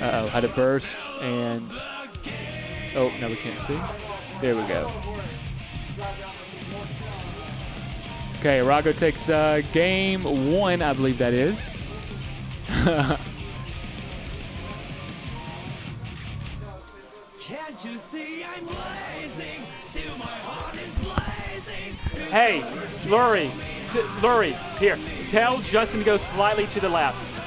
Uh oh, had a burst and. Oh, now we can't see. There we go. Okay, Rago takes uh, game one, I believe that is. Can't you see I'm blazing? Still my heart is blazing. Hey, Lurie, t- Lurie, here. Tell Justin to go slightly to the left.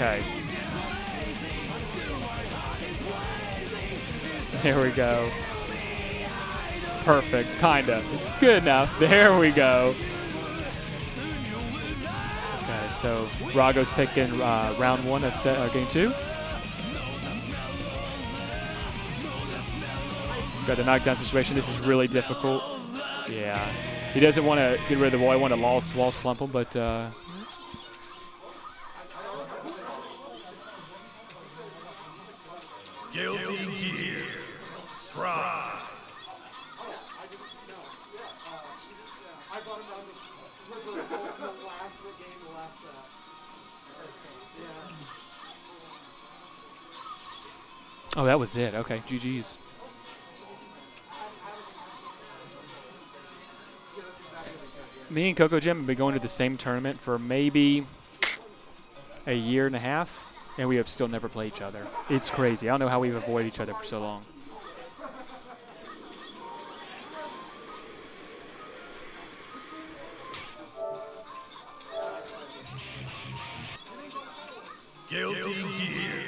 Okay. There we go. Perfect, kinda. Good enough. There we go. Okay, so Rago's taking uh, round one of set, uh, game two. Got the knockdown situation. This is really difficult. Yeah. He doesn't want to get rid of the wall. He want to wall slump him, but uh, Guilty Gear Strive. oh, that was it. Okay, GG's. Me and Coco Jim have been going to the same tournament for maybe a year and a half, and we have still never played each other. It's crazy. I don't know how we've avoided each other for so long. Guilty Gear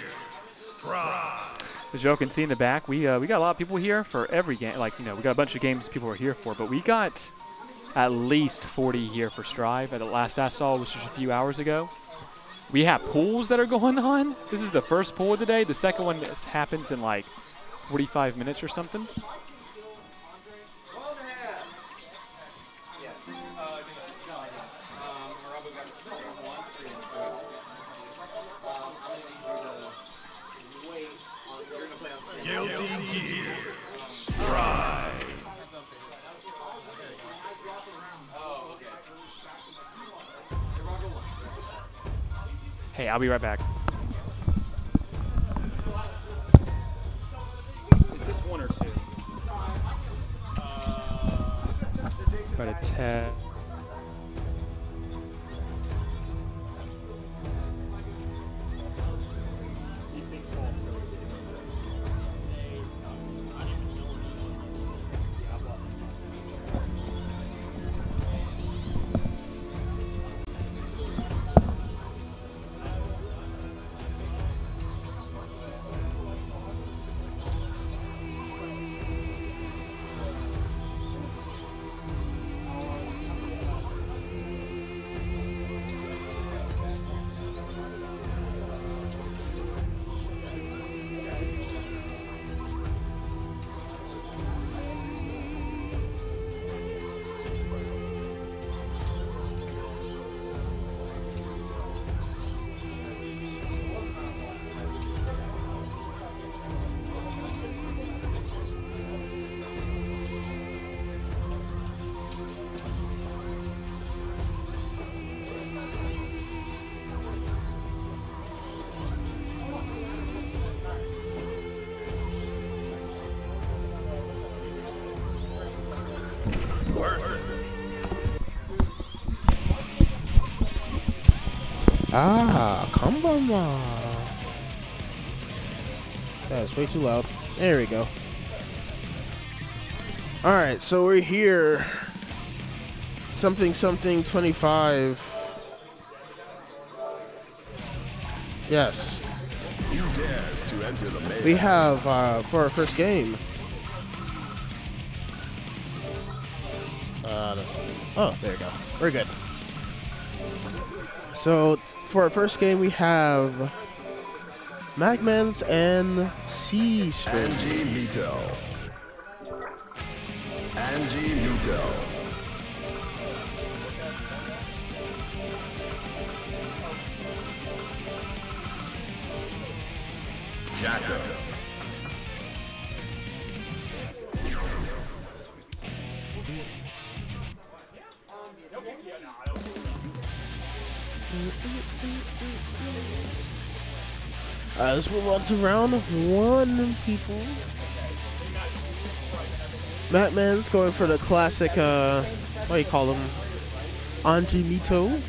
Strive. As y'all can see in the back, we uh, we got a lot of people here for every game. Like you know, we got a bunch of games people are here for, but we got at least 40 here for Strive. At the last I saw which was just a few hours ago. We have pools that are going on. This is the first pool of the day. The second one happens in like 45 minutes or something. Hey, I'll be right back. Is this one or two? About a 10. Ah, Kambama. That's way too loud. There we go. Alright, so we're here. Something, something, 25. Yes. you dares to enter the main. We have, uh, for our first game. Uh, that's, oh, there you go. We're good. So, for our first game, we have Magmans and Sea String. Anji Mito. Anji Mito. Alright, let's move on to round one, people. Batman's going for the classic, uh, what do you call them? Anji Mito.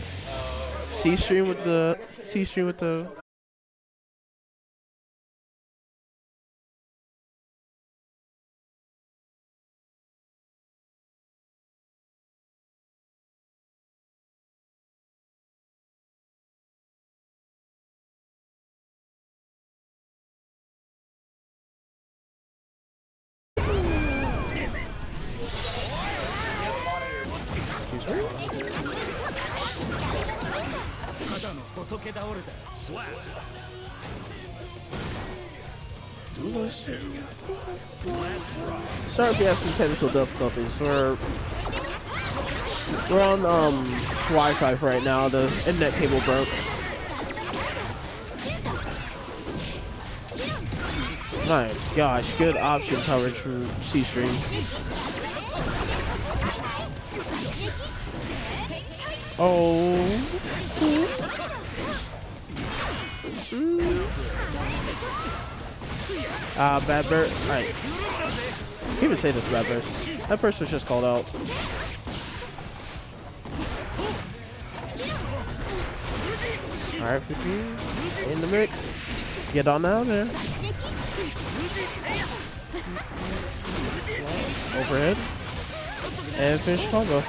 C stream with the C stream with the technical difficulties. We're we're on um Wi-Fi right now. The internet cable broke. My gosh, good option coverage from C Stream. Oh. Ah, bad bird. Alright. Can't even say this bad bird. That person was just called out. Alright, Fuji. In the mix. Get on out there. Overhead. And finish combo.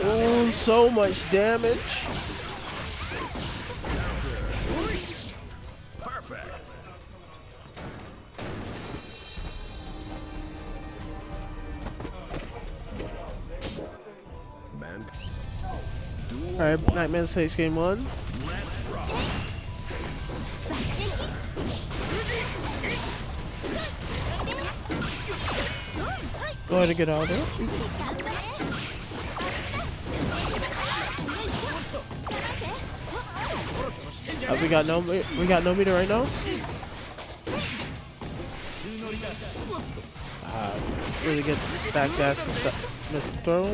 Oh, so much damage. Perfect. Man. Alright, Nightmare Saves Game 1. way to get out of it. Uh, we got no we got no meter right now. Uh, really good backdash missed Mister. throw.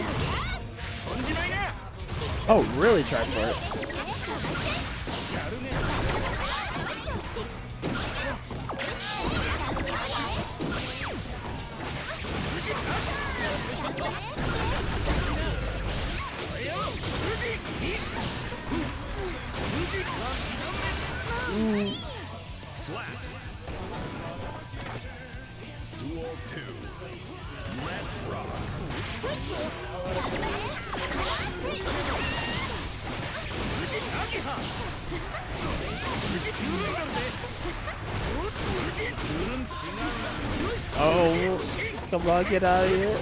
Oh, really Try for it. Slap. Duel 2. Let's rock. Oh, come on, get out of here.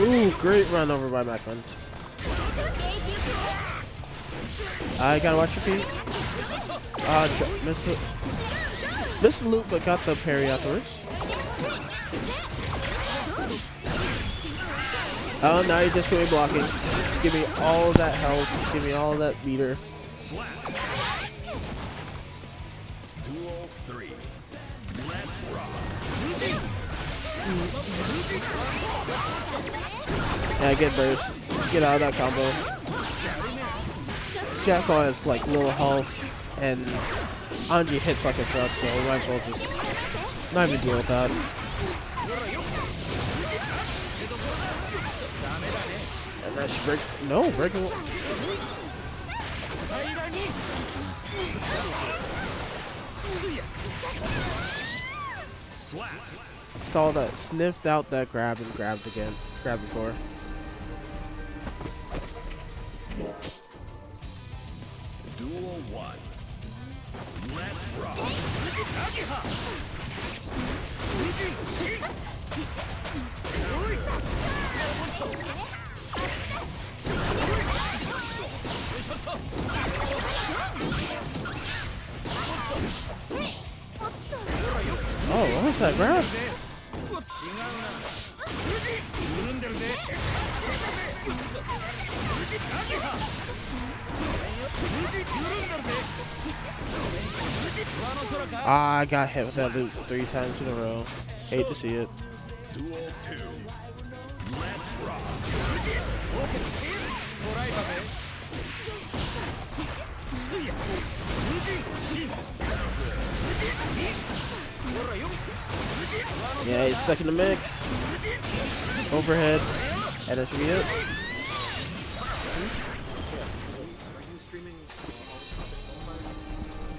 Ooh, great run over by my friends. I gotta watch your feet. Uh, it. Missed the loop, but got the parry afterwards. Oh, now you're just gonna be blocking. Give me all that health. Give me all that meter. Duel 3. Let's rock. Yeah, get burst. Get out of that combo. Jack-O has like little health, and Anji hits like a truck, so we might as well just not even deal with that. That should break. No, breaking. Saw that, sniffed out that grab and grabbed again. Grabbed before. Duel 1. Let's rock. What's Oh, what was that grab? Ah, I got hit with that loop three times in a row. Hate to see it. Duel 2. Let's rock. トライだぜすいや無人シン無人2ほらよ Yeah, he's stuck in the mix. Overhead. And it's real.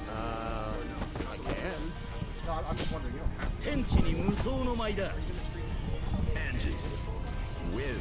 Uh, I can. 天地に無双の舞だ Angie wins. Well,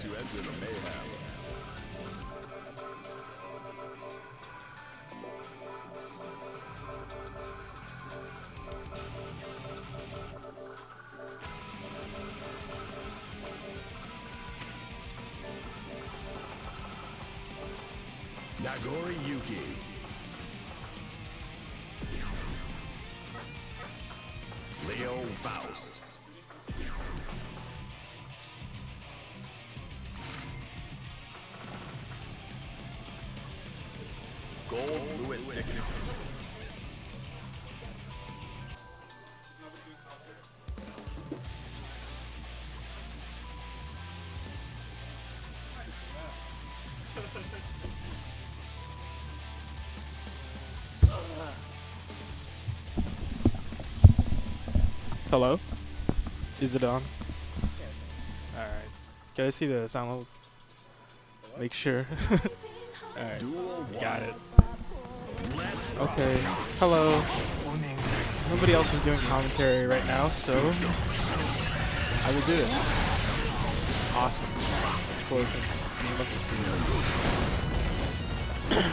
to enter the mayhem? Nagoriyuki. Hello? Is it on? Alright. Can I see the sound levels? Make sure. Alright. Got it. Okay. Hello. Nobody else is doing commentary right now, so I will do it. Awesome. Explosions. Love to see it.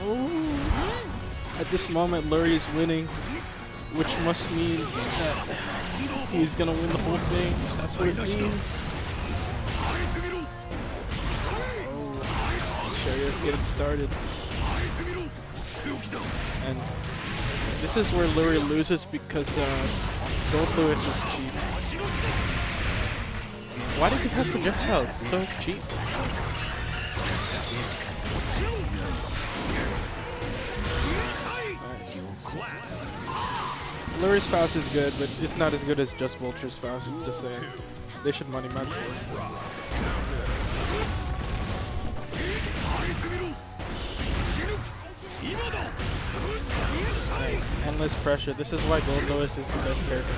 oh. At this moment, Lurie is winning, which must mean that he's gonna win the whole thing. That's what it means. Oh, Chariot's getting started. And this is where Lurie loses because uh, Goldlewis is cheap. Why does he have projectiles? It's so cheap. Lurie's Faust is good, but it's not as good as just Vulture's Faust, just saying. They should money match it. Nice. Endless pressure. This is why Goldlewis is the best character.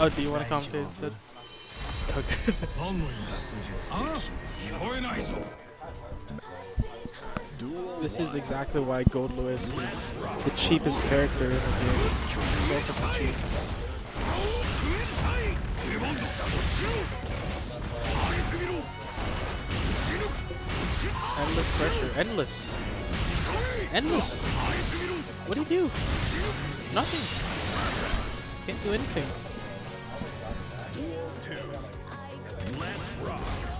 Oh, do you want to commentate instead? Okay. This is exactly why Goldlewis is the cheapest character in the game. So cheap. Endless pressure. Endless. Endless. What do you do? Nothing. Can't do anything.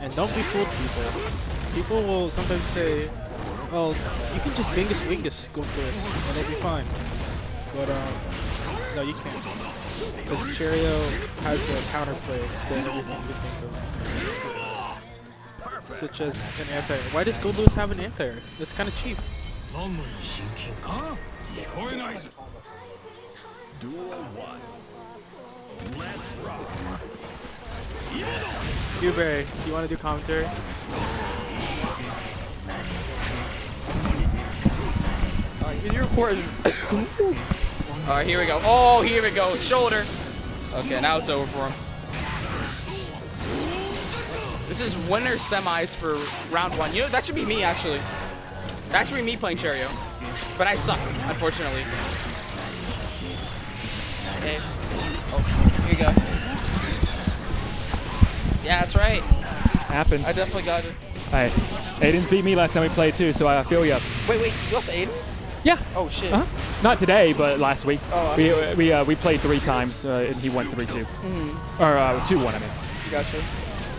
And don't be fooled, people. People will sometimes say, oh, you can just Bingus Wingus go first, and it'll be fine. But, um, no, you can't. Because Cheerio has a counterplay to everything you think of. Such as an anti. Why does Gold have an anti? It's kind of cheap. Duel 1. Let's rock. Do you want to do commentary? Alright, can you report? Alright, here we go. Oh, here we go. Shoulder. Okay, now it's over for him. This is winner semis for round one. You know, that should be me, actually. That should be me playing Cherio. But I suck, unfortunately. Okay. Oh, here we go. Yeah, that's right. Happens. I definitely got it. Hey, Aiden's beat me last time we played too, so I feel you. Wait, wait, you lost Aiden's? Yeah. Oh, shit. Uh-huh. Not today, but last week. Oh, we we uh, we played three times, uh, and he won three two, Mm-hmm. or uh, two one. I mean. Gotcha.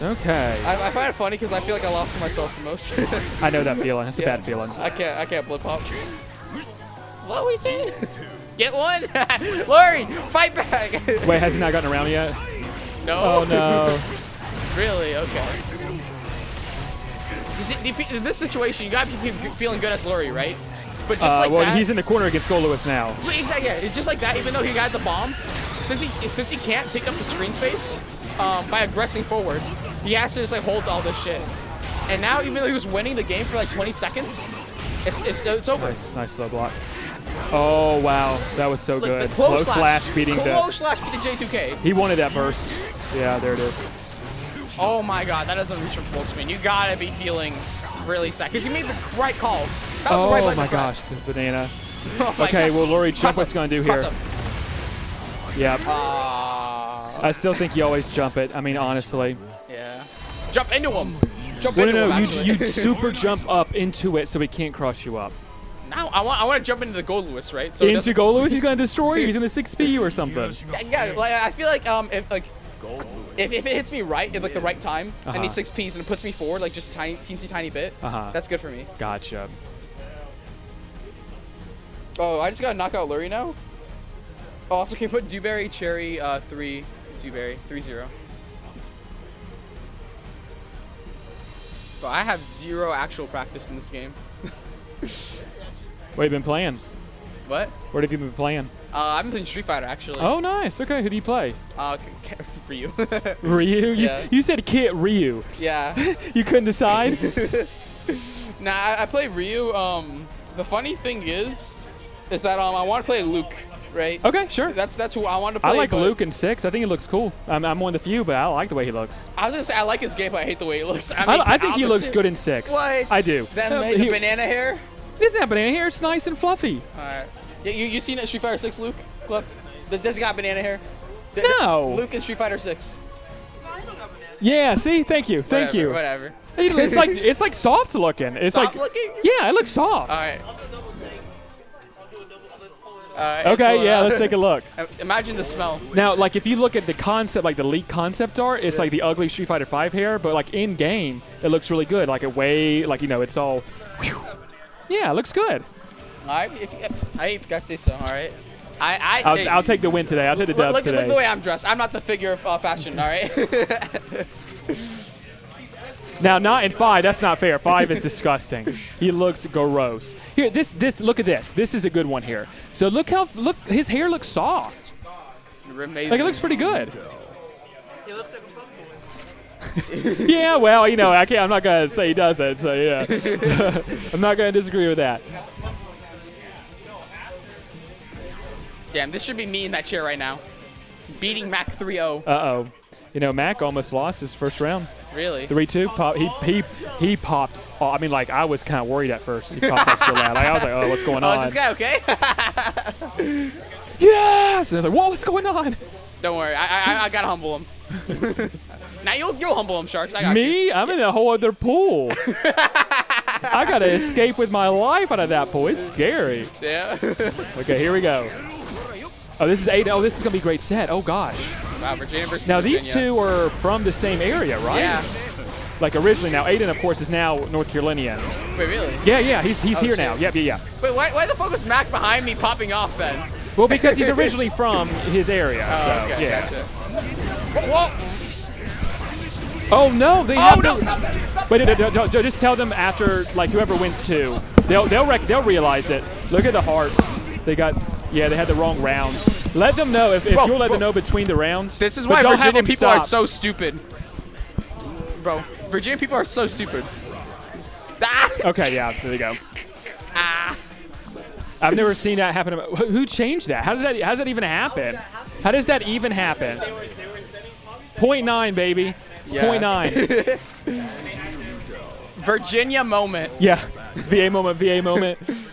Okay. I, I find it funny because I feel like I lost to myself the most. I know that feeling. It's a bad feeling. I can't. I can't blip pop. What we saying? Get one, Lori, fight back. Wait, has he not gotten around yet? no. Oh no. Really? Okay. See, in this situation, you gotta be feeling good as Lori, right? But just Uh, like well, that. he's in the corner against Lewis now. Exactly. Yeah, it's just like that. Even though he got the bomb, since he since he can't take up the screen space um, by aggressing forward, he has to just like hold all this shit. And now, even though he was winning the game for like 20 seconds, it's it's it's over. Nice, nice low block. Oh wow, that was so Like, good. close, slash beating close the. slash beating J2K. He wanted that burst. Yeah, there it is. Oh my god, that doesn't reach from full screen. You gotta be feeling really sad because you made the right call. That was the Oh right button my to gosh, the banana. Oh my Okay, God. well, Lori, jump Cross what's gonna do here. up. Yep. Ah, I still think you always jump it. I mean, honestly. yeah. Jump into him. Jump Well, into no, no, him. you, you super jump up into it so he can't cross you up. now I want I want to jump into the Goldlewis, right? So into doesn't- goal, Lewis, he's gonna destroy you. He's gonna 6P you or something. Yeah, yeah, like I feel like um if like if, if it hits me right at like the right time and Uh-huh. he's six P's and it puts me forward like just a tiny teensy tiny bit, Uh-huh. that's good for me. Gotcha. Oh, I just gotta knock out Lurie now. Oh, also can you put Dewberry Cherry uh three Dewberry three zero. But I have zero actual practice in this game. What have you been playing? What? What have you been playing? Uh, I've been playing Street Fighter actually. Oh, nice. Okay, who do you play? Uh, c- c- for you. Ryu? You, s- Yeah. you said Kit Ryu. yeah. You couldn't decide? Nah, I, I play Ryu. Um, the funny thing is, is that um, I want to play Luke, right? okay, sure. That's that's who I want to play. I like Luke in 6. I think he looks cool. I'm, I'm one of the few, but I like the way he looks. I was gonna say I like his game, but I hate the way he looks. I, I, mean, I it's think he looks good in 6. What? I do. That Uh, the he- banana hair. He doesn't have banana hair. It's nice and fluffy. All right. Yeah, you you seen it Street Fighter Six, Luke? Look, Th- does he got banana hair? No. Luke in Street Fighter Six. Yeah, see? Thank you. Thank Whatever, you. Whatever. It- It's like it's like soft looking. It's Soft like looking. Yeah, it looks soft. All right. All right. Okay, yeah, let's take a look. Uh, Imagine the smell. Now, like if you look at the concept, like the leak concept art, it's like the ugly Street Fighter 5 hair, but like in game, it looks really good. Like it way, like you know, it's all. whew. Yeah, it looks good. All right. If you, I if you guys say so. All right. I I. I'll, hey, I'll take the win today. I'll take the Look, dubs look, at- look today. at the way I'm dressed. I'm not the figure of uh, fashion. All right. Now, not in five. That's not fair. Five is disgusting. He looks gross. Here, this, this. Look at this. This is a good one here. So look how look his hair looks soft. Amazing. Like it looks pretty good. He looks like a. Yeah, well, you know, I can't. I'm not gonna say he doesn't. So yeah, I'm not gonna disagree with that. Damn, this should be me in that chair right now. Beating Mac 3-0. Uh oh. You know, Mac almost lost his first round. Really? Three two. Pop. He he he popped. Oh, I mean, like I was kind of worried at first. He popped that so loud. Like I was like, oh, what's going Oh, on? is this guy okay? Yes. And I was like, whoa, what's going on? Don't worry, I, I, I gotta humble him. now you'll you'll humble him, Sharks. I got you. Me? I'm in a whole other pool. I gotta escape with my life out of that pool. It's scary. Yeah. Okay, here we go. Oh, this is eight. Oh, this is gonna be a great set. Oh gosh. Wow, Virginia versus Now Virginia. these two are from the same area, right? Yeah. Like originally. Now Aiden, of course, is now North Carolinian. Wait, really? Yeah, yeah. He's he's Oh, here shit. now. Yep, yeah, yeah. Wait, why, why the fuck was Mac behind me popping off then? Well, because he's originally from his area. Oh, so okay, yeah. gotcha. Oh no, they Oh have no! no- Stop that! Stop Wait, no, no, just tell them after, like whoever wins two, they'll they'll rec- they'll realize it. Look at the hearts. They got yeah, they had the wrong rounds. Let them know if, if Bro, you'll let bro. them know between the rounds. This is why Virginia people are so stupid. Bro, Virginia people are so stupid. Ah! Okay, yeah, there you go. Ah! I've never seen that happen. Who who changed that? How did that? How does that even happen? How does that even happen? Point nine, baby. It's Yeah. point nine. Virginia moment. Yeah. VA moment. VA moment.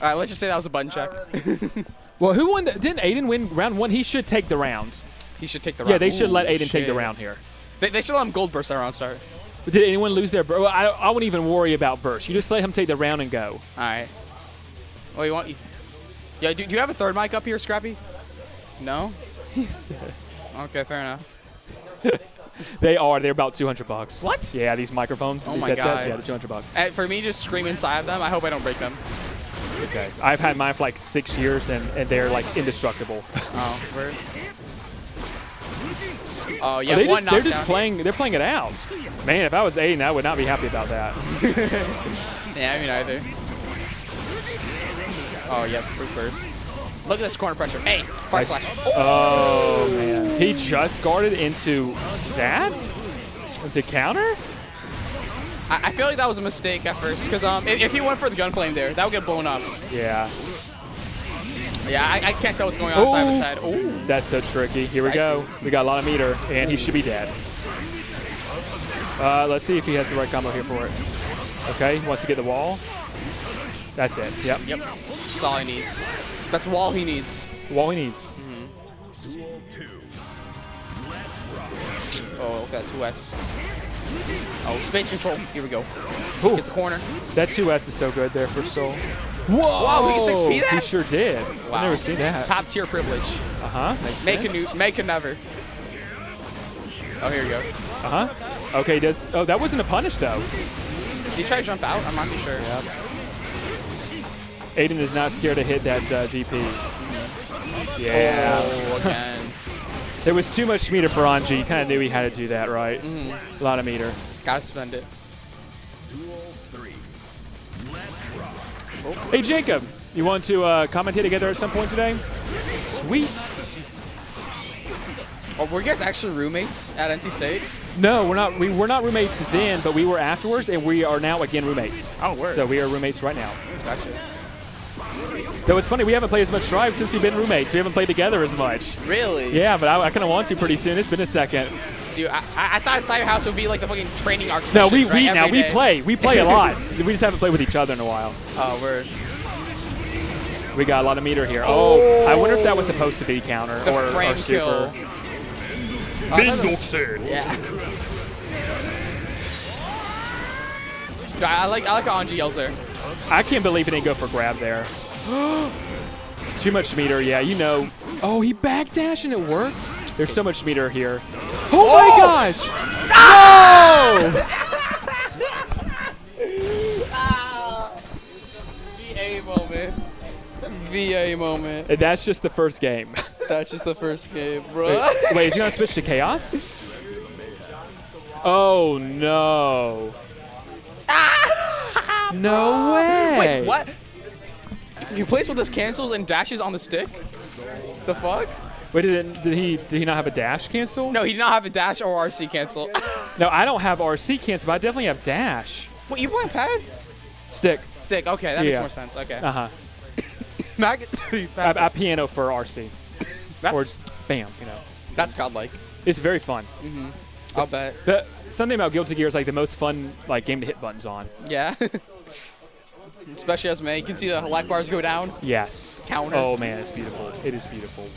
All right, let's just say that was a button check. Well, who won? The, didn't Aiden win round one? He should take the round. He should take the round. Yeah, round. they should let Aiden take the round here. They, they should let him gold burst that round start. Did anyone lose their? bur- Well, I, I wouldn't even worry about burst. You just let him take the round and go. All right. Oh, you want? You, yeah. Do, do you have a third mic up here, Scrappy? No. Okay, fair enough. They are. They're about 200 bucks. What? Yeah, these microphones, Oh these my headsets. God. Yeah, they're 200 bucks. And for me, just scream inside of them. I hope I don't break them. It's okay. I've had mine for like six years, and, and they're like indestructible. Oh, where? Oh yeah, they one just, they're just knockdown. playing. They're playing it out. Man, if I was Aiden, I would not be happy about that. Yeah, I mean either. Oh yep, quick burst. Look at this corner pressure. Hey, fire Nice. slash. Oh man, he just guarded into that. Into counter. I, I feel like that was a mistake at first, because um, if, if he went for the gun flame there, that would get blown up. Yeah, Yeah, I, I can't tell what's going on side by side. Ooh. that's so tricky. Here we go. We got a lot of meter, and he should be dead. Uh, let's see if he has the right combo here for it. Okay, he wants to get the wall. That's it. Yep. Yep, that's all he needs. That's all he needs. Wall he needs. Duel 2. Oh, that 2S. Oh, space control. Here we go. Ooh, Gets the corner. that 2S is so good there for Sol. Whoa! Wow, he 6P He sure did. I've never seen that. Top tier privilege. Uh huh. Makes Make a new, make a never. Oh, here we go. Uh huh. Okay, does oh that wasn't a punish though. Did he try to jump out? I'm not too sure. Aiden is not scared to hit that uh, DP. Yeah. Oh, again. There was too much meter for Anji. You kind of knew he had to do that, right? Mm-hmm. A lot of meter. Gotta spend it. Duel 3. Let's rock. Hey Jacob, you want to uh, commentate together at some point today? Sweet. Oh, were you guys actually roommates at NC State? No, we're not. We were not roommates then, but we were afterwards, and we are now again roommates. Oh, word. So we are roommates right now. Gotcha. Though it's funny, we haven't played as much Strive since we've been roommates. We haven't played together as much. Really? Yeah, but I, I kind of want to pretty soon. It's been a second. Dude, I, I I thought inside your house would be like the fucking training arc No, sessions, we, right? we now Every we play. We play a lot. we just haven't played with each other in a while. Oh, word. We got a lot of meter here. Oh, I wonder if that was supposed to be counter The or, frame or super. kill. Oh, I thought that- said. Yeah. I like I like how Anji yells there. I can't believe he didn't go for grab there. Too much meter. Yeah, you know. Oh, he backdash and it worked. There's so much meter here. Oh, my oh! gosh! No! VA moment. VA moment. And that's just the first game. That's just the first game, bro. wait, wait, is he gonna switch to chaos? Oh no! no way! Wait, what? He plays with his cancels and dashes on the stick? The fuck? Wait, did, it, did he did he not have a dash cancel? No, he did not have a dash or RC cancel. No, I don't have RC cancel, but I definitely have dash. What you playing pad? Stick. Stick. Okay, that makes more sense. Okay. Uh huh. Mag- I, I piano for RC. Or that's, just bam, you know. that's godlike. It's very fun. Mhm. I'll bet. The something about Guilty Gear is like the most fun like game to hit buttons on. Yeah. Especially as me. You can see the life bars go down. Yes. Counter. Oh man, it's beautiful. It is beautiful.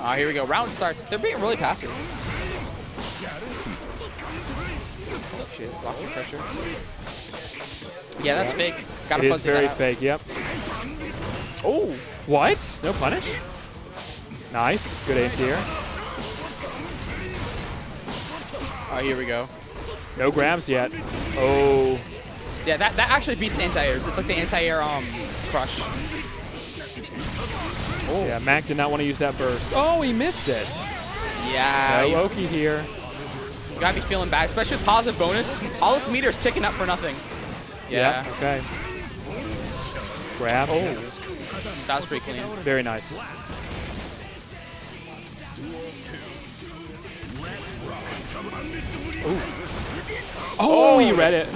Ah, here we go. Round starts. They're being really passive. Oh shit, blocking pressure. Yeah, that's fake. Gotta It is very fake. Yep. Oh, What? No punish? Nice. Good anti-air. Oh, here we go. No grabs yet. Oh. Yeah, that, that actually beats anti-airs. It's like the anti-air um crush. Oh. Yeah, Mac did not want to use that burst. Oh, he missed it. Yeah. No you, Oki here. you gotta be feeling bad, especially with positive bonus. All its meters ticking up for nothing. Yeah. Yep, Okay. Grab. Oh. That was pretty clean. Very nice. Ooh. Oh, he read it.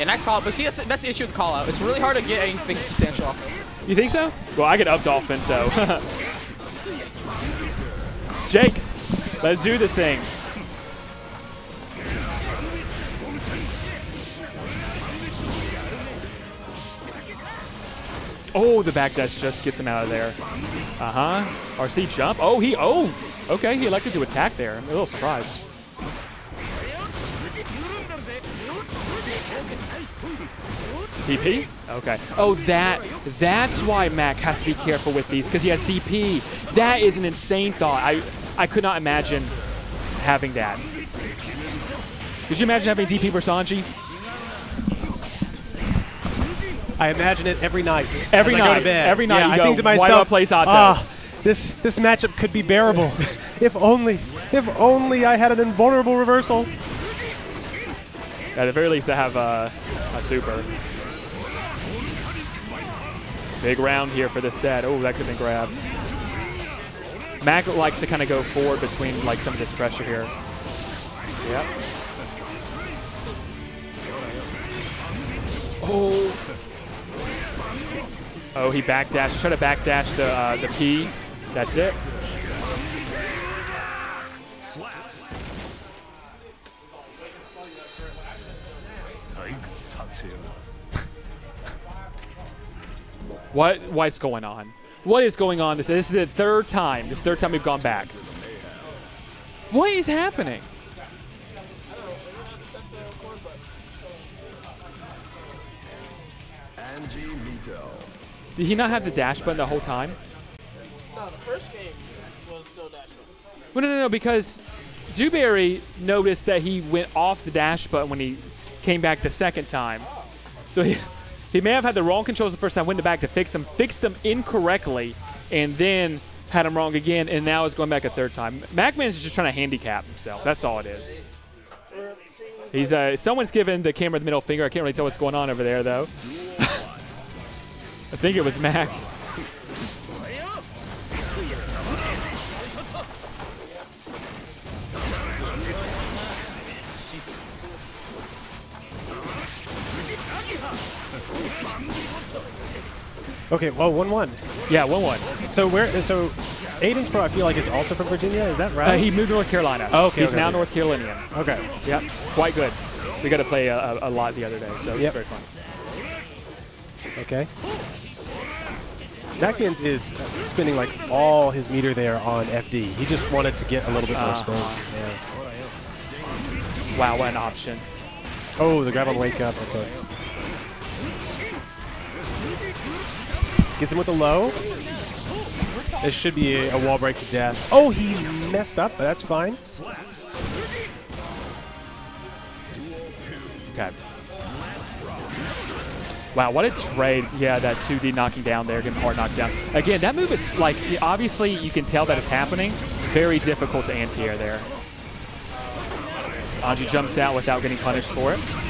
Yeah, nice call out. But see, that's, that's the issue with call out. It's really hard to get anything substantial off. You think so? Well, I get up dolphin, so. Jake, let's do this thing. Oh, the backdash just gets him out of there. Uh huh. RC jump. Oh, he. Oh, okay. He elected to attack there. I'm a little surprised. DP? Okay. Oh, that. That's why Mac has to be careful with these because he has DP. That is an insane thought. I I could not imagine having that. Could you imagine having DP versus Anji? I imagine it every night. Every as I go night. Every night Yeah, I go, think to why do I myself, play Sato? Ah, this this matchup could be bearable. if only, if only I had an invulnerable reversal. At the very least, I have uh, a super. Big round here for this set. Oh, that could have been grabbed. Mac likes to kind of go forward between like some of this pressure here. Yep. Oh. Oh, he backdash. Try to backdash the uh, the P. That's it. What what's going on? What is going on? This this is the third time. This is the third time we've gone back. What is happening? Did he not have the dash button the whole time? No, the first game was no dash. Well, no, no, no, because Dewberry noticed that he went off the dash button when he came back the second time. So he, he may have had the wrong controls the first time, went back to fix them, fixed them incorrectly, and then had them wrong again, and now is going back a third time. MacMan's just trying to handicap himself. That's all it is. He's uh, someone's giving the camera the middle finger. I can't really tell what's going on over there, though. I think it was Mac. Okay, well, one-one. Yeah, one one. So where? So, Aiden's Pro, I feel like is also from Virginia. Is that right? Uh, he moved to North Carolina. Oh, okay, He's okay, now okay. North Carolinian. Okay. Yep, quite good. We got to play a, a, lot the other day, so it's Yep. very fun. Okay. Macmans is spending like all his meter there on FD. He just wanted to get a little bit more Uh-huh. space. Yeah. Wow, what an option. Oh, the grab on wake up. Okay. Gets him with a low. This should be a, wall break to death. Oh, he messed up, but that's fine. Okay. Wow, what a trade. Yeah, that 2D knocking down there, getting hard knocked down. Again, that move is like, obviously you can tell that it's happening. Very difficult to anti-air there. Anji jumps out without getting punished for it.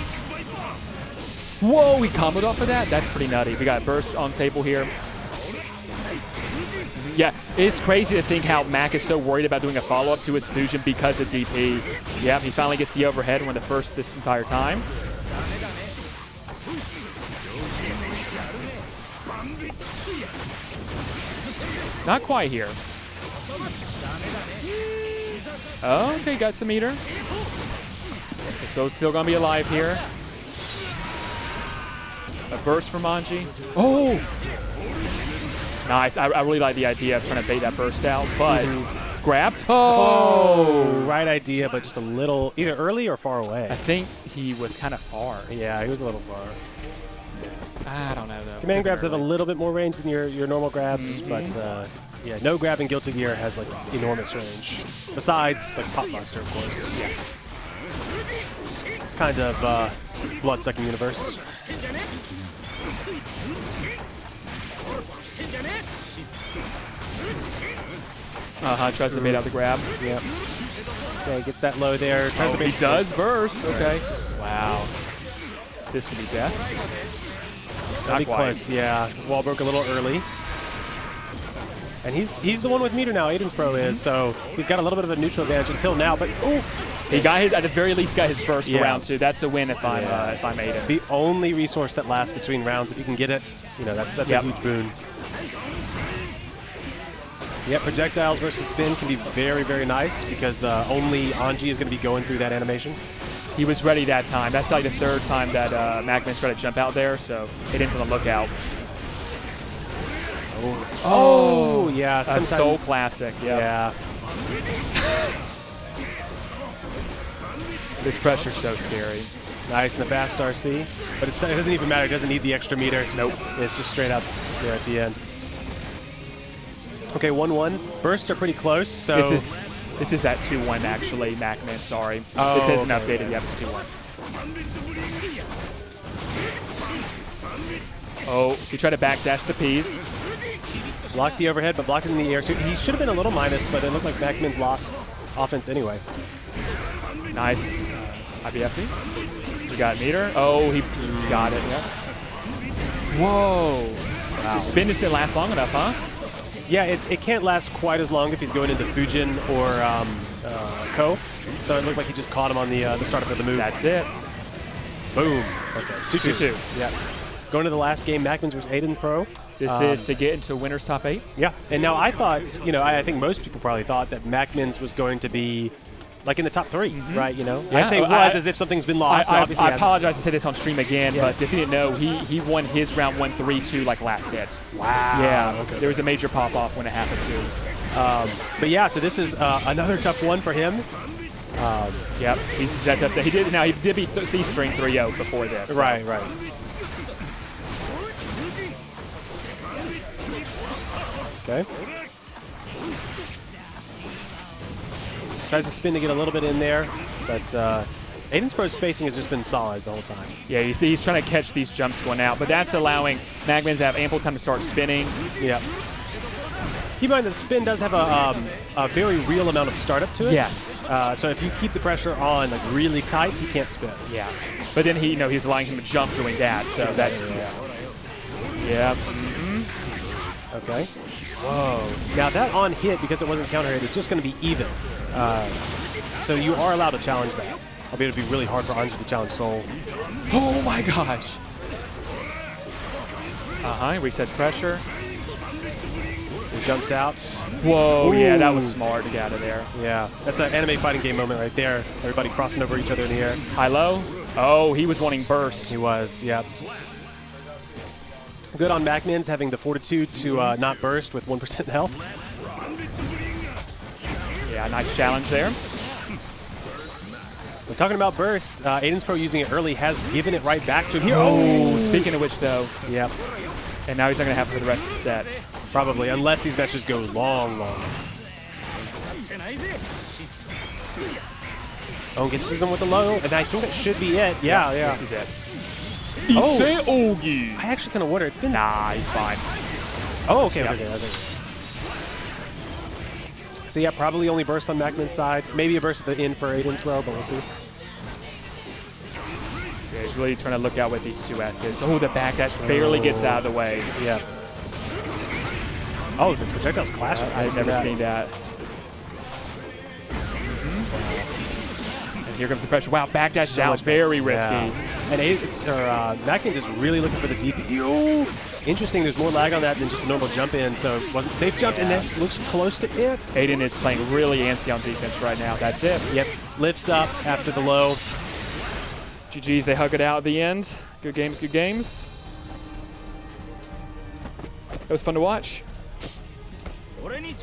Whoa, he comboed off of that? That's pretty nutty. We got burst on table here. Yeah, it's crazy to think how Mac is so worried about doing a follow-up to his Fuujin because of DP. Yeah, he finally gets the overhead, of the first this entire time. Not quite here. Okay, got some meter. So still gonna be alive here. A burst from Anji. Oh! Nice. I, I really like the idea of trying to bait that burst out, but grab. Oh, Oh! right idea, but just a little either early or far away. I think he was kind of far. Yeah, he was a little far. I don't know though. Command grabs been have a little bit more range than your, your normal grabs, but uh, Yeah, no grabbing Guilty Gear has like enormous range. Besides, like Pot Buster, of course. Yes. Kind of uh, blood sucking universe. Uh-huh, tries to bait out the grab. Yep. Okay, gets that low there. Tries oh, to bait. He does burst. Okay. Wow. This could be death. Not close, yeah. Wall broke a little early. And he's he's the one with meter now. Aiden's pro is so he's got a little bit of a neutral advantage until now. But oh, He got his at the very least got his burst Yeah. round two. That's a win if I'm Yeah. uh, if I'm Aiden. the only resource that lasts between rounds, if you can get it, you know that's that's Yep. a huge boon. Yeah, projectiles versus spin can be very very nice because uh, only Anji is going to be going through that animation. He was ready that time. That's like the third time that uh, Magman's tried to jump out there, so Aiden's on the lookout. Oh, oh, yeah, A sometimes Sol classic. Yeah. Yeah, This pressure's so scary. nice and the fast RC, but it's, it doesn't even matter. It doesn't need the extra meter. Nope, it's just straight up there at the end. Okay, one-one. Bursts are pretty close. So This is this is at 2-1 actually, Macman, sorry. Oh, this isn't okay, updated okay. yet, it's 2-1. Oh, oh he tried to backdash the piece. Blocked the overhead, but blocked it in the air. So he should have been a little minus, but it looked like Backman's lost offense anyway. Nice. IBFD. We got meter. Oh, he got it. Yep. Whoa. The spin just didn't last long enough, huh? Yeah, it's, it can't last quite as long if he's going into Fuujin or um, uh, Ko. So it looked like he just caught him on the uh, the startup of the move. That's it. boom. Okay, 2-2. Yeah. Going to the last game, Mackman's versus Aiden Pro. This Um, is to get into winner's top eight. Yeah, and now I thought, you know, I, I think most people probably thought that Mackman's was going to be like in the top 3 right? You know, I say I- was I- as if something's been lost. I, obviously I apologize to say this on stream again, Yeah. but if you didn't know, he, he won his round one three two like last hit. Wow. Yeah, Okay. there was a major pop off when it happened too. But yeah, so this is uh, another tough one for him. Yep, he's that's up there. He did now he did beat C string 3-0 before this. so- Right, right. Okay. Tries to spin to get a little bit in there, but uh, Aiden's pro spacing has just been solid the whole time. Yeah, you see he's trying to catch these jumps going out, but that's allowing Magmans to have ample time to start spinning. Yeah. Keep in mind that spin does have a, um, a very real amount of startup to it. Yes. Uh, so if you keep the pressure on like really tight, he can't spin. Yeah. But then he, you know, he's allowing him to jump doing that, so that's yeah. Okay. Whoa. Now that on hit, because it wasn't counter hit, is just going to be even. Uh, so you are allowed to challenge that. Albeit it'd be really hard for Anji to challenge Sol. Oh my gosh. Uh huh. reset pressure. He jumps out. Whoa. Yeah, that was smart to get out of there. Yeah, that's an anime fighting game moment right there. Everybody crossing over each other in the air. High low. Oh, he was wanting burst. He was, yep. Good on Magman's having the fortitude to uh, not burst with 1% health. Yeah, nice challenge there. We're talking about burst. Uh, Aiden's Pro using it early has given it right back to him. Oh, oh. speaking of which, though. Yep. And now he's not going to have it for the rest of the set. Probably, unless these matches go long, long. Oh, gets him with the low, and I think that should be it. Yeah, yeah. yeah. This is it. Oh. Issei Ougi. I actually kind of wonder. It's been. Nah, he's fine. Oh, okay. Yeah. okay, okay. So yeah, probably only burst on Macman's side. Maybe a burst at the end for Aiden's Pro, but we'll see. Yeah, he's really trying to look out with these two S's. Oh, the backdash barely gets out of the way. Yeah. Oh, the projectiles clash. Uh, I've never seen that. And here comes the pressure. Wow, backdash So down, much- very risky. Yeah. And Aiden, or, uh, Macman's is really looking for the deep. Interesting. There's more lag on that than just a normal jump in. So it wasn't safe jump in this. Looks close to it. Aiden is playing really antsy on defense right now. That's it. Yep. Lifts up after the low. GG's, they hug it out at the end. Good games, good games. It was fun to watch. 俺に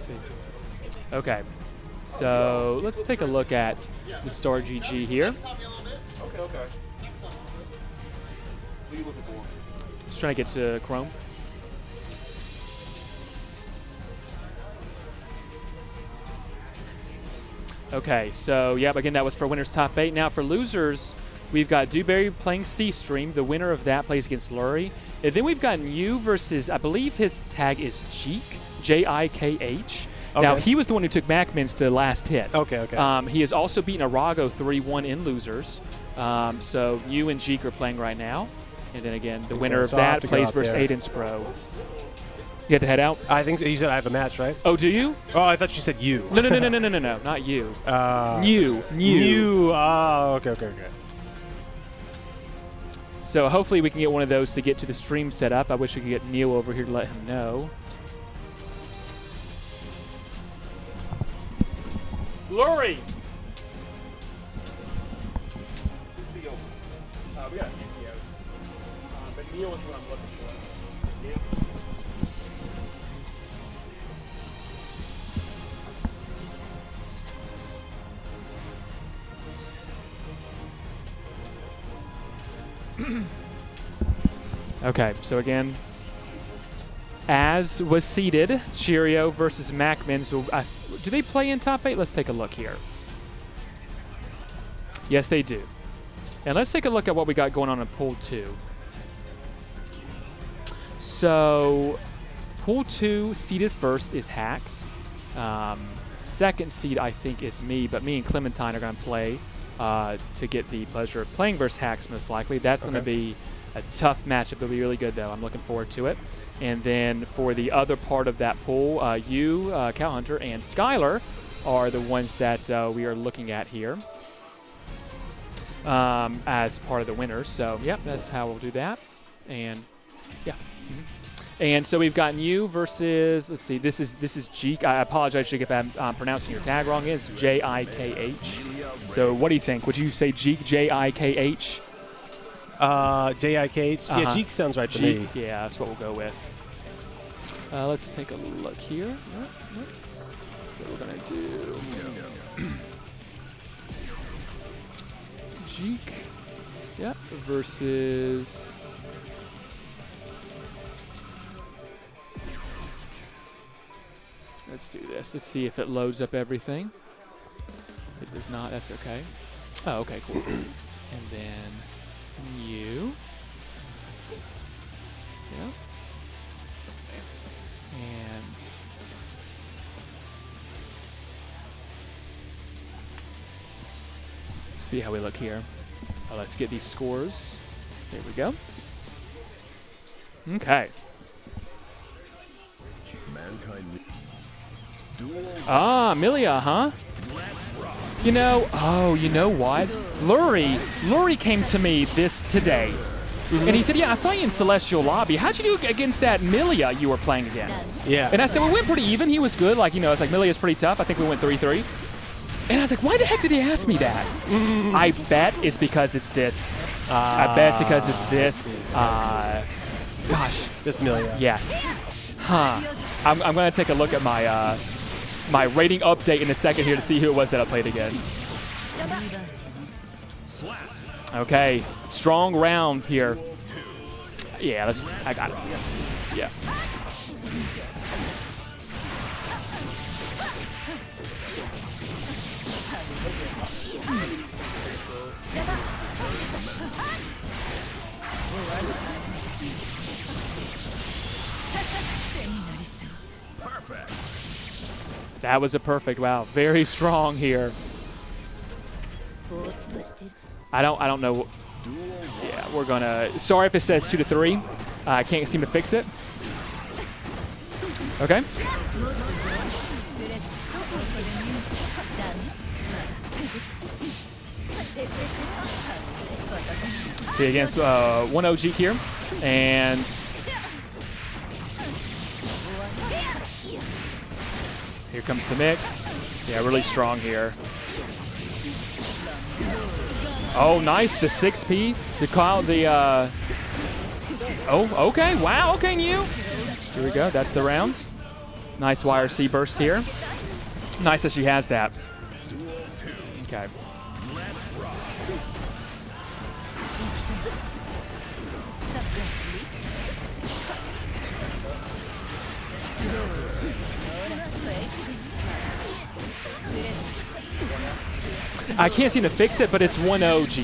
see. Okay. So let's take a look at the start.gg here. Okay, okay. What are you trying to get to Chrome. Okay, so yep, again, that was for winners top eight. Now for losers, we've got Dewberry playing C Stream. The winner of that plays against Lurie. And then we've got Mew versus, I believe his tag is Jeek. J I K H. Now he was the one who took Macmins to last hit. Okay, okay. Um, he has also beaten Arago 3-1 in losers. Um, so you and Jeek are playing right now. And then again, the winner so of that plays versus there. Aiden's Pro. You had to head out? I think so. you said I have a match, right? Oh, do you? Oh, I thought you said you. No, no, no, no, no, no, no, no, not you. Uh, you, you. You. Oh, okay, okay, okay. So hopefully we can get one of those to get to the stream set up. I wish we could get Neil over here to let him know. Lurie! We got a but Neil is what I'm looking for. Okay, so again, as was seeded, Cheerio versus Macmin. So do they play in top eight? Let's take a look here. Yes, they do. And let's take a look at what we got going on in pool two. So, pool two seeded first is Hacks. Um, second seed, I think, is me, but me and Clementine are going to play uh, to get the pleasure of playing versus Hacks, most likely. That's going to be a tough matchup. It'll be really good, though. I'm looking forward to it. And then for the other part of that pool, uh, you, uh, Cow Hunter, and Skylar are the ones that uh, we are looking at here um, as part of the winners. So, yep, that's how we'll do that. And yeah. mhm. And so we've gotten you versus. Let's see. This is this is Jeek. I apologize, Jeek, if I'm um, pronouncing your tag wrong. It's J I K H. So what do you think? Would you say Jeek J I K H? Uh, J-I-K-H. Yeah, Uh-huh. Jeek sounds right to me. Yeah, that's what we'll go with. Uh, let's take a look here. Nope, nope. So we're gonna do Jeek. yeah, Versus. Let's do this. Let's see if it loads up everything. If it does not, that's okay. Oh, okay, cool. and then you. Yep. And let's see how we look here. Oh, let's get these scores. There we go. Okay. Mankind. Ah, Amelia, huh? You know, oh, you know what? Lurie, Lurie came to me this today, and he said, "Yeah, I saw you in Celestial Lobby. How'd you do against that Millia you were playing against?" Yeah. And I said, "We went pretty even. He was good. Like, you know, it's like Millia's pretty tough. I think we went three-three." And I was like, "Why the heck did he ask me that?" I bet it's because it's this. I bet it's because it's this. Uh, gosh, this Millia. Yes. Huh. I'm, I'm going to take a look at my uh, my rating update in a second here to see who it was that I played against. Okay. Strong round here. Yeah, I got it. Yeah. That was a perfect. Wow. Very strong here. I don't I don't know. Yeah, we're gonna. Sorry if it says two to three. Uh, I can't seem to fix it. Okay. See against uh, one OG here, and comes the mix. Yeah, really strong here. Oh, nice. The 6P. The call, the, uh, oh, okay. Wow. Okay, new. Here we go. That's the round. Nice YRC burst here. Nice that she has that. Okay. I can't seem to fix it, but it's 1 OG.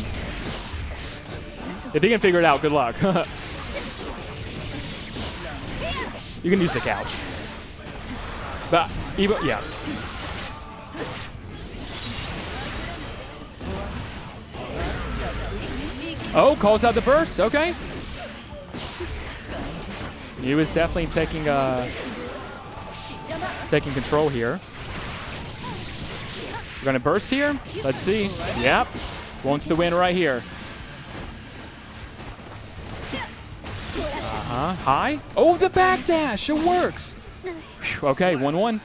If you can figure it out, good luck. you can use the couch. But even yeah. Oh, calls out the burst. Okay. Yu is definitely taking uh taking control here. We're gonna burst here. Let's see. Yep. Wants the win right here. Uh-huh. High. Oh, the backdash. It works. Phew, Okay, 1-1.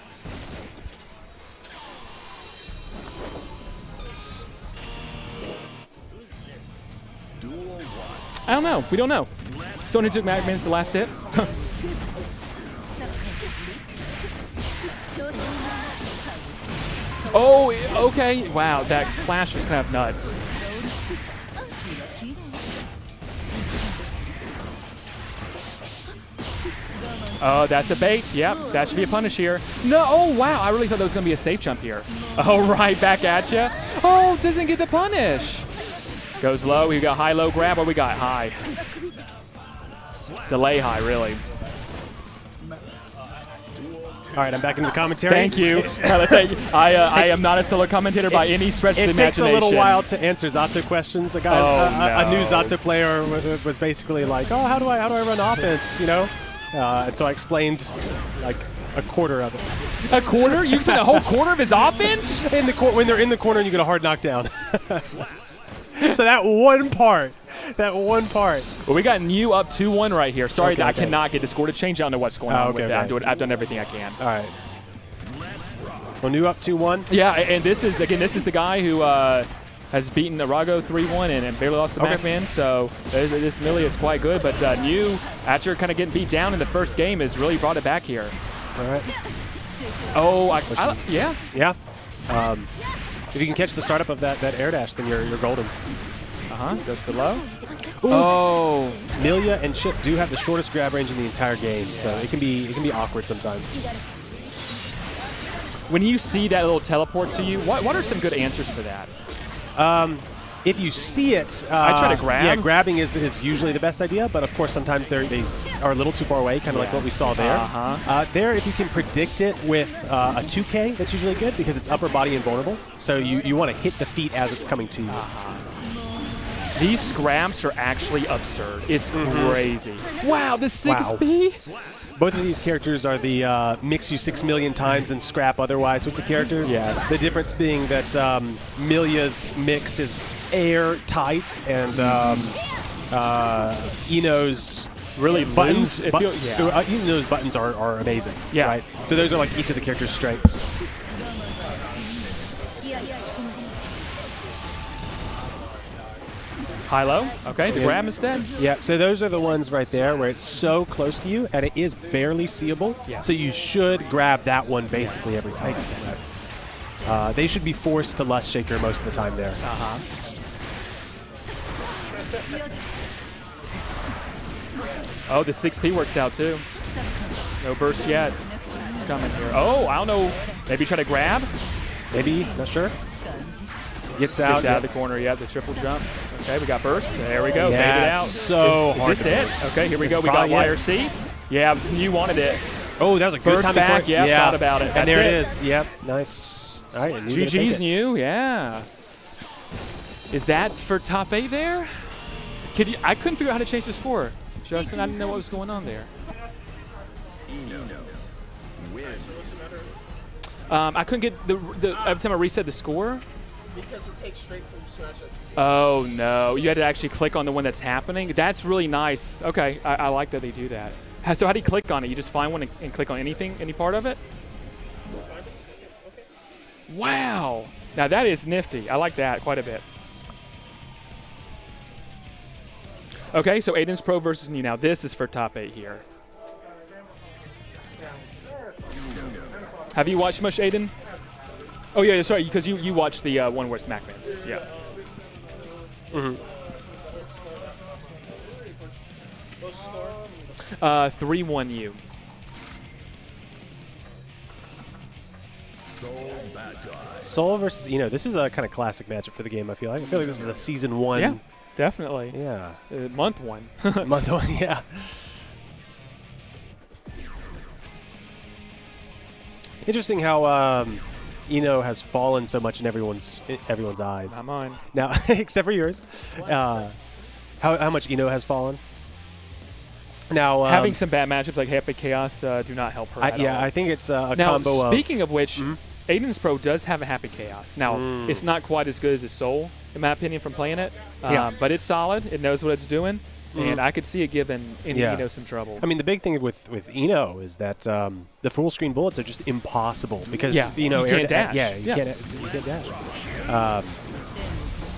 I don't know. We don't know. Sony took Magman's the last hit. oh, okay. Wow, that clash was kind of nuts. Oh, that's a bait. Yep, that should be a punish here. No, oh wow, I really thought that was going to be a safe jump here. Oh, right back at you. Oh, doesn't get the punish. Goes low. We got high, low grab. What we got? High. Delay high, really. All right, I'm back in the commentary. Thank you. Thank you. I, uh, I am not a solo commentator by any stretch of the imagination. It takes a little while to answer Zato questions. The guys, Oh, a, a- a new. Zato player was basically like, "Oh, how do I how do I run offense?" You know, uh, and so I explained like a quarter of it. A quarter? You spent a whole quarter of his offense? In the cor- when they're in the corner and you get a hard knockdown. so that one part, that one part. Well, we got New up 2-1 right here. Sorry, Okay, I okay. cannot get the score to change. I don't know what's going Oh, on okay, with that. I'm doing, I've done everything I can. All right. Well, new up two one. Yeah, and this is again, this is the guy who uh, has beaten Arago 3-1 and, and barely lost to Okay. MacMan. So this Millie is quite good. But uh, New, after kind of getting beat down in the first game, has really brought it back here. All right. Oh, I, I, yeah. Yeah. Um, if you can catch the startup of that that air dash, then you're you're golden. Uh huh. Goes to low. Oh, Millia and Chipp do have the shortest grab range in the entire game, so it can be it can be awkward sometimes. when you see that little teleport to you, what, what are some good answers for that? If you see it, uh, I try to grab. Yeah, grabbing is, is usually the best idea, but of course sometimes they're, they are a little too far away, kind of like what we saw there. Uh-huh. Uh, there, if you can predict it with uh, a 2K, that's usually good because it's upper body invulnerable. So you, you want to hit the feet as it's coming to you. These scraps are actually absurd. It's crazy. Wow, the 6B? Both of these characters are the uh, mix you six million times and scrap otherwise sorts of characters. Yes. The difference being that um, Millia's mix is airtight and um, uh, I-No's Really buttons. loose. It bu- feel- yeah. uh, I-No's buttons are, are amazing. Yeah. Right. So those are like each of the characters' strengths. High low. Okay, the Yeah. grab instead. Yeah, so those are the ones right there where it's so close to you and it is barely seeable. Yes. So you should grab that one basically every time. Makes sense. Uh, they should be forced to Lust Shaker most of the time there. Uh-huh. Oh, the 6P works out too. No burst yet. It's coming here. Oh, I don't know. Maybe try to grab. Maybe, not sure. Gets out. Gets out of the corner. Yeah, the triple jump. Okay, we got burst. There we go. Baited Yeah, out. so is, is this to it? burst. Okay, here we It's go. We got probably it. YRC. Yeah, you wanted it. Oh, that was a good First time back, before. yeah, thought about it. And That's there it it. is. Yep, nice. All right, and you gotta take GG's new, yeah. Is that for top eight there? Could you, I couldn't figure out how to change the score. Justin, I didn't know what was going on there. Um, I couldn't get the, the every time I reset the score. Because it takes straight from Smash Up. Oh no, you had to actually click on the one that's happening. That's really nice. Okay, I, I like that they do that. So how do you click on it? You just find one and, and click on anything, any part of it? Wow. Now that is nifty. I like that quite a bit. Okay, so Aiden's Pro versus you. Now this is for top eight here. Have you watched much, Aiden? Oh yeah, sorry, because you you watched the uh, one where it's MacMans. Yeah. Uh, three one U. Soul bad guy. Sol versus I-No. This is a kind of classic matchup for the game. I feel like. I feel like this is a season one. Yeah, definitely. Yeah. Uh, month one. Month one. Yeah. Interesting how um, I-No has fallen so much in everyone's in everyone's eyes. Not mine. Now, except for yours, uh, how how much I-No has fallen? Now, um, Having some bad matchups like Happy Chaos uh, do not help her. I, yeah, all. I think it's uh, a now, combo of speaking of which, Mhm. Aiden's Pro does have a Happy Chaos. Now, Mm. it's not quite as good as his Sol, in my opinion, from playing it. Um, Yeah. But it's solid. It knows what it's doing. Mhm. And I could see it giving any Yeah. I-No some trouble. I mean, the big thing with with I-No is that um, the full screen bullets are just impossible because Yeah, you know you can't dash. Yeah, you Yeah. can't you can't dash. Um,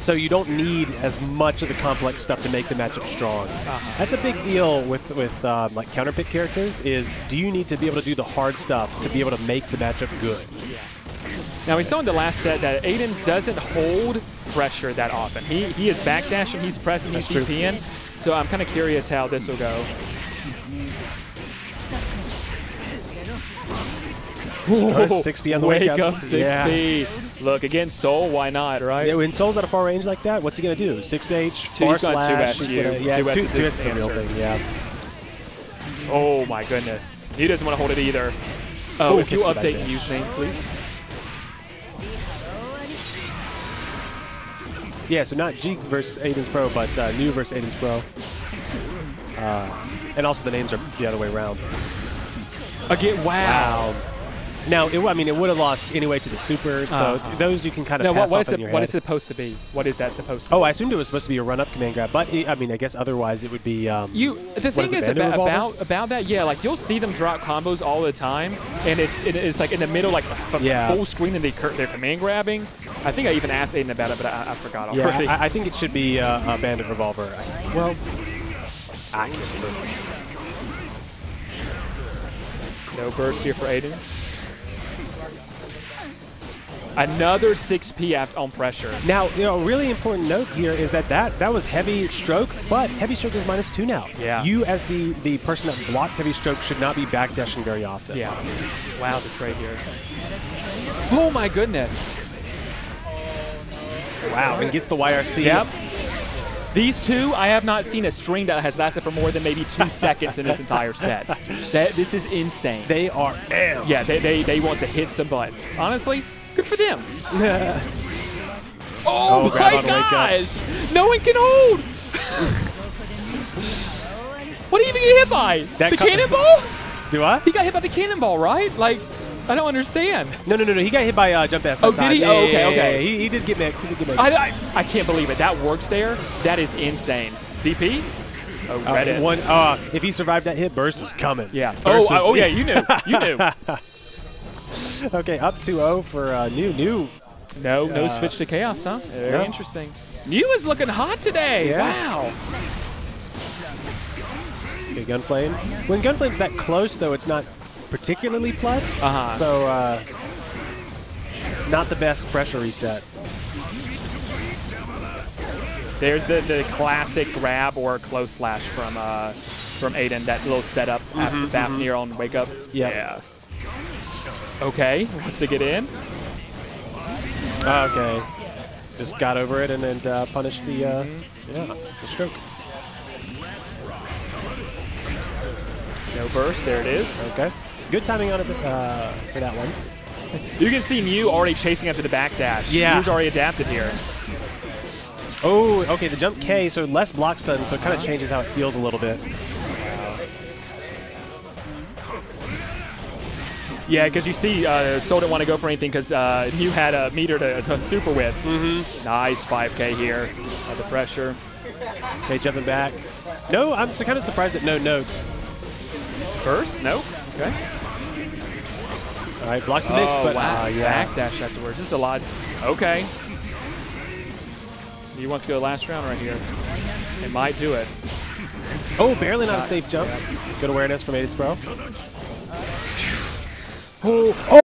so you don't need as much of the complex stuff to make the matchup strong. Uh-huh. That's a big deal with with um, like counter pick characters. Is do you need to be able to do the hard stuff to be able to make the matchup good? Now, we saw in the last set that Aiden doesn't hold pressure that often. He, he is backdashing, he's pressing, he's. TPing. So I'm kind of curious how this will go. Oh, 6P on the wake wake up. up 6P. Look, again, Sol, why not, right? Yeah, when Sol's at a far range like that, what's he gonna do? Six H, Two- far he's two. S gonna- yeah, two two, two is the real thing. Yeah. Oh my goodness. He doesn't want to hold it either. Oh, Oh, if you update username, please. Yeah, so not G versus Aiden's Pro, but uh, New versus Aiden's Pro. Uh, and also the names are the other way around. Again, wow. Now, it, I mean, it would have lost anyway to the Super, so Uh-huh. those you can kind of Now, pass what, what off is it? head. is it supposed to be? What is that supposed to be? Oh, I assumed it was supposed to be a run-up command grab, but it, I mean, I guess otherwise it would be. Um, You the thing is, about, about about that, yeah. Like you'll see them drop combos all the time, and it's it, it's like in the middle, like f- Yeah. full screen, and they cur- they're command grabbing. I think I even asked Aiden about it, but I, I forgot yeah, already. I, I think it should be uh, a Bandit Revolver. Well, I can't remember. no burst here for Aiden. Another 6P on pressure. Now, you know, a really important note here is that that, that was heavy stroke, but heavy stroke is minus two now. Yeah. You, as the, the person that blocked heavy stroke, should not be backdashing very often. Yeah. Wow, the trade here. Oh my goodness. Wow, and gets the YRC. Yep. These two, I have not seen a string that has lasted for more than maybe two seconds in this entire set. That, this is insane. They are amped. Yeah, they, they, they want to hit some buttons. Honestly, good for them. Oh, Oh, my on wake up. gosh! No one can hold! what did he even get hit by? That the cannonball? Do I? He got hit by the cannonball, right? Like, I don't understand. No, no, no, no. He got hit by uh, jump S. Oh, did he? Yeah, Oh, okay, yeah, okay. yeah. He, he did get mixed. He did get mixed. I, I, I can't believe it. That works there. That is insane. DP? Oh, Uh, Reddit. one, uh, if he survived that hit, Burst was coming. yeah. Burst Oh, was- oh, yeah, you knew. You knew. okay, up 2-0 for uh, New. New. No, no Uh, switch to chaos, huh? Very no. interesting. New is looking hot today. Yeah. Wow. Okay, Gunflame. When Gunflame's that close, though, it's not particularly plus. Uh-huh. So, uh, not the best pressure reset. There's the, the classic grab or close slash from uh, from Aiden. That little setup after Fafnir on wake up. Mm-hmm, Yeah. Okay, wants to get in. Okay. Just got over it and then uh, punished the, uh, yeah, the stroke. No burst. There it is. Okay. Good timing on it uh, for that one. You can see Mew already chasing after the backdash. Yeah. Mew's already adapted here. Oh, okay, the jump K, so less block stun, so it kind of changes how it feels a little bit. Yeah, because you see, uh, Sol didn't want to go for anything because uh, had a meter to, to super with. Mm-hmm. Nice 5K here. The pressure. Okay, jumping back. No, I'm so kind of surprised at no notes. Burst? No. Okay. All right, blocks the mix, oh, but wow. uh, yeah. Backdash afterwards. Just a lot. Okay. He wants to go last round right here. It might do it. Oh, barely not a safe jump. Good awareness from Aiden's Pro. Oh,